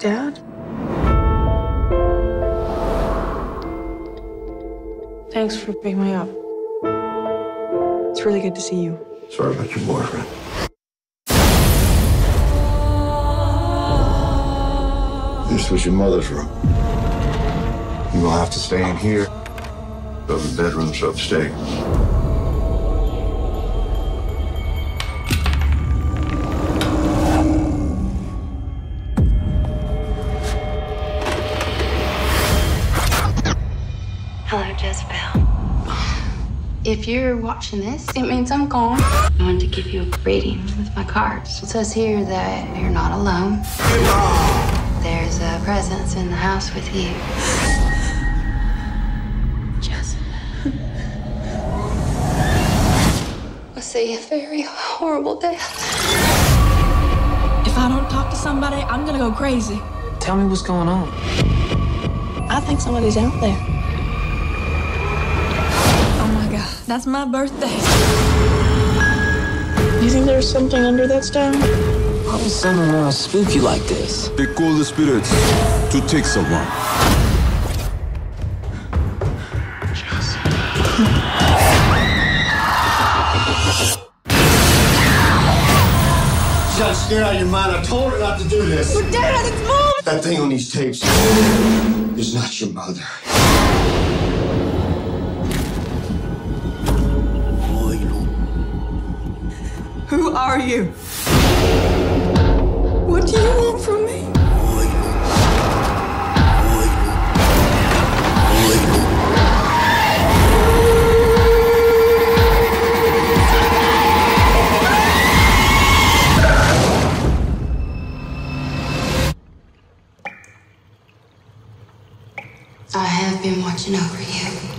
Dad? Thanks for picking me up. It's really good to see you. Sorry about your boyfriend. This was your mother's room. You will have to stay in here. The other bedroom's upstairs. Hello, Jessabelle. If you're watching this, it means I'm gone. I wanted to give you a reading with my cards. It says here that you're not alone. There's a presence in the house with you. Jessabelle. I see a very horrible death. If I don't talk to somebody, I'm gonna go crazy. Tell me what's going on. I think somebody's out there. That's my birthday. You think there's something under that stone? Why would someone want to spook you like this? They call the spirits to take someone. She's not scared out of your mind. I told her not to do this. But Dad, it's mom! That thing on these tapes is not your mother. Who are you? What do you want from me? I have been watching over you.